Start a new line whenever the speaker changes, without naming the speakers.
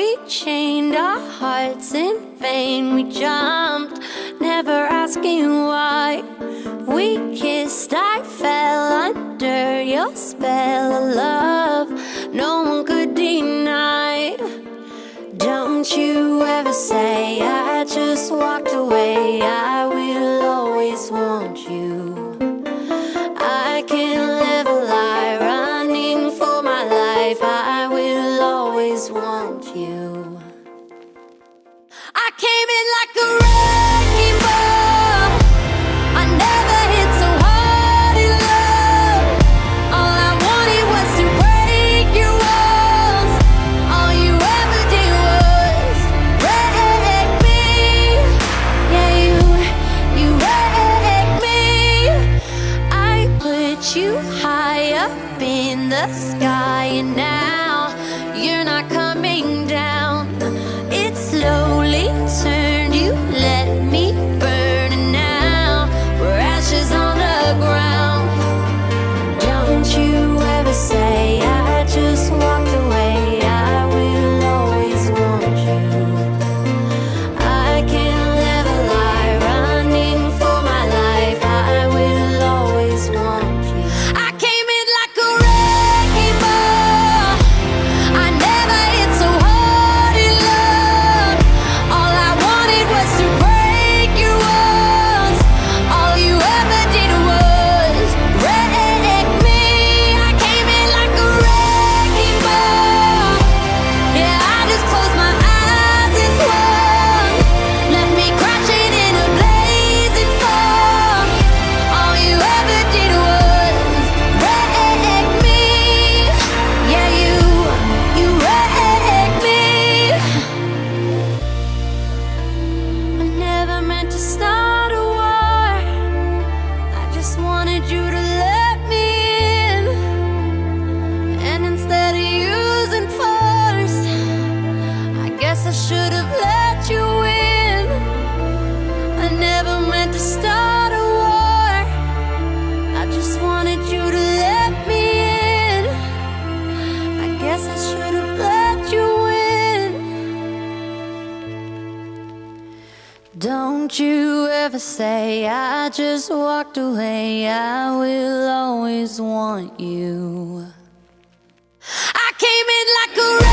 we chained our hearts in vain. We jumped, never asking why. We kissed, I fell under your spell of love. No one could deny. Don't you ever say I you. I came in like a wrecking ball. I never hit so hard in love. All I wanted was to break your walls. All you ever did was wreck me. Yeah, you, you wrecked me. I put you high up in the sky, and now you're not Don't you ever say I just walked away. I will always want you. I came in like a.